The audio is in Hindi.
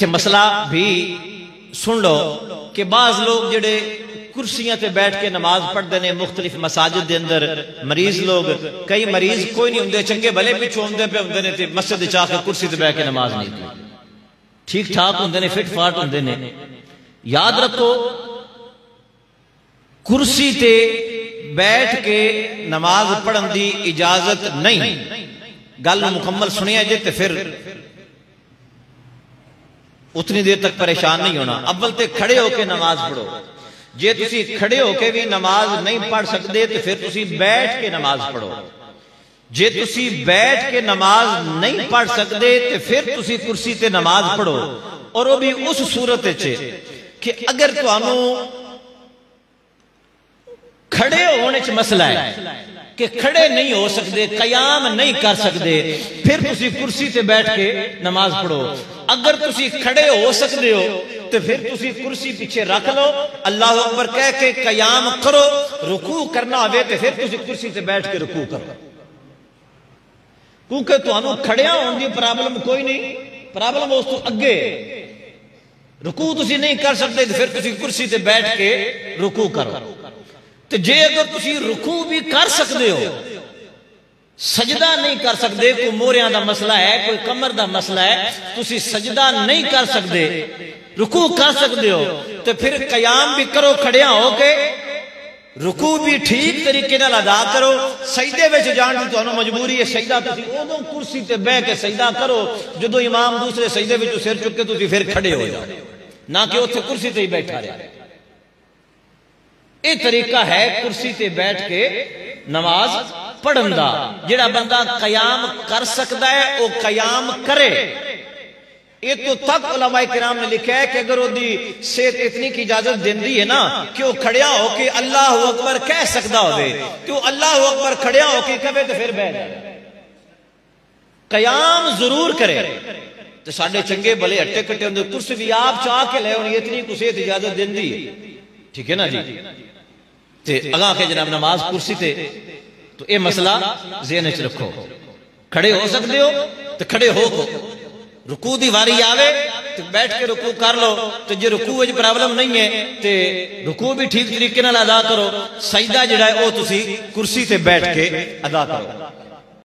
इतने मसला भी सुन लो कि बाज लोग जेडे कुर्सियाँ ते बैठ के नमाज़ पढ़ते हैं मुख्तलिफ़ मसाजिद के अंदर, मरीज़ लोग, कई मरीज़ कोई नहीं होंगे चंगे भले पिछू आते पे होंगे ने मस्जिद चाह के कुर्सी से बह के नमाज़ नहीं ठीक ठाक होंगे ने, फिट फाट होंगे ने। याद रखो, कुर्सी ते बैठ के नमाज़ पढ़न की इजाज़त नहीं। गल मुकम्मल सुनिया जे तो फिर उतनी देर तक परेशान नहीं होना। अव्वल तो खड़े होके नमाज़ पढ़ो। जे तुम खड़े होके भी नमाज़ नहीं पढ़ सकते तो फिर तुम बैठ के नमाज़ पढ़ो। जे तुम बैठ के नमाज़ नहीं पढ़ सकते तो फिर तुम कुर्सी से नमाज़ पढ़ो। और वह भी उस सूरत कि अगर थानू खड़े होने मसला है कि खड़े नहीं हो सकते कयाम नहीं कर सकते फिर तुम कुर्सी से बैठ के नमाज़ पढ़ो। ਤੁਸੀਂ ਕੁਰਸੀ ਤੇ ਬੈਠ ਕੇ ਨਮਾਜ਼ ਪੜੋ ਅਗਰ ਤੁਸੀਂ ਖੜੇ ਹੋ ਸਕਦੇ ਹੋ ਤੇ ਫਿਰ ਤੁਸੀਂ ਕੁਰਸੀ ਪਿੱਛੇ ਰੱਖ ਲਓ ਅੱਲਾਹੁ ਅਕਬਰ ਕਹਿ ਕੇ ਕਿਆਮ ਕਰੋ ਰੁਕੂ ਕਰਨਾ ਹੋਵੇ ਤੇ ਫਿਰ ਤੁਸੀਂ ਕੁਰਸੀ ਤੇ ਬੈਠ ਕੇ ਰੁਕੂ ਕਰੋ ਕਿਉਂਕਿ ਤੁਹਾਨੂੰ ਖੜਿਆ ਹੋਣ ਦੀ ਪ੍ਰੋਬਲਮ ਕੋਈ ਨਹੀਂ ਪ੍ਰੋਬਲਮ ਉਸ ਤੋਂ ਅੱਗੇ ਰੁਕੂ ਤੁਸੀਂ ਨਹੀਂ ਕਰ ਸਕਦੇ ਤੇ ਫਿਰ ਤੁਸੀਂ ਕੁਰਸੀ ਤੇ ਬੈਠ ਕੇ ਰੁਕੂ ਕਰੋ ਤੇ ਜੇ ਅਗਰ ਤੁਸੀਂ ਰੁਕੂ ਵੀ ਕਰ ਸਕਦੇ ਹੋ ਸਜਦਾ ਨਹੀਂ ਕਰ ਸਕਦੇ ਕੋਈ ਮੋਹਰਿਆਂ ਦਾ ਮਸਲਾ ਹੈ ਕੋਈ ਕਮਰ ਦਾ ਮਸਲਾ ਹੈ ਤੁਸੀਂ ਸਜਦਾ ਨਹੀਂ ਕਰ ਸਕਦੇ ਰੁਕੂ ਕਰ ਸਕਦੇ ਹੋ ਤੇ ਫਿਰ ਕਿਆਮ ਵੀ ਕਰੋ ਖੜਿਆ ਹੋ ਕੇ ਰੁਕੂ ਵੀ ਠੀਕ ਤਰੀਕੇ ਨਾਲ ਅਦਾ ਕਰੋ ਸਜਦੇ ਵਿੱਚ ਜਾਣ ਦੀ ਤੁਹਾਨੂੰ ਮਜਬੂਰੀ ਹੈ ਸਜਦਾ ਤੁਸੀਂ ਉਦੋਂ ਕੁਰਸੀ ਤੇ ਬਹਿ ਕੇ ਸਜਦਾ ਕਰੋ ਜਦੋਂ ਇਮਾਮ ਦੂਸਰੇ ਸਜਦੇ ਵਿੱਚ ਸਿਰ ਚੁੱਕ ਕੇ ਤੁਸੀਂ ਫਿਰ ਖੜੇ ਹੋ ਜਾਓ ਨਾ ਕਿ ਉੱਥੇ ਕੁਰਸੀ ਤੇ ਹੀ ਬੈਠਾ ਰਹੇ ਇਹ ਤਰੀਕਾ ਹੈ पढ़न का जोड़ा बंदा कयाम कर सकता है वह कयाम करे। तो तक उलमा कराम ने लिखा है कि अगर ओदी सेहत इतनी की इजाज़त देती है ना, कि वह खड़िया हो कि अल्लाह अकबर कह सकता हो तो अल्लाह अकबर खड़िया हो कि कहे तो फिर बह जाए। कयाम ज़रूर करे। तो साढ़े चंगे भले हट्टे कट्टे होंगे कुर्स भी आप चाह के लिए होनी इतनी कुछ सेहत इजाज़त देती है। ठीक है ना जी? ते के जनाब नमाज़ कुर्सी से तो यह मसला जेन च रखो। खड़े हो सकते हो तो खड़े हो को। रुकू की वारी आवे तो बैठ के रुकू कर लो। तो जो रुकू में प्रॉब्लम नहीं है तो रुकू भी ठीक तरीके अदा करो। सजदा जोड़ा है वह कुर्सी से बैठ के अदा करो।